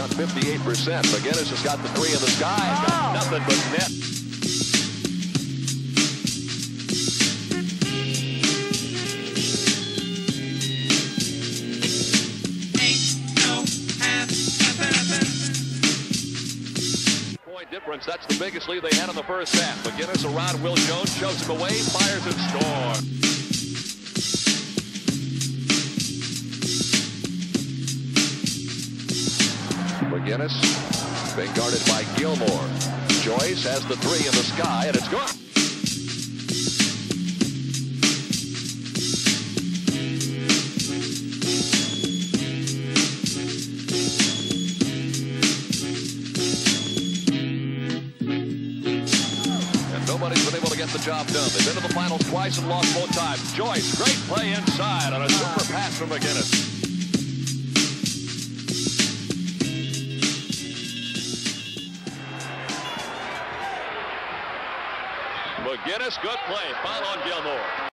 shot 58%. McGinnis has got the three in the sky. Oh. Got nothing but net. Point difference. That's the biggest lead they had in the first half. McGinnis around Wil Jones shoves him away, fires and scores. McGinnis being guarded by Gilmore. Joyce has the three in the sky, and it's gone. And nobody's been able to get the job done. They've been to the finals twice and lost both times. Joyce, great play inside on a super pass from McGinnis. McGinnis, good play. Foul on Gilmore.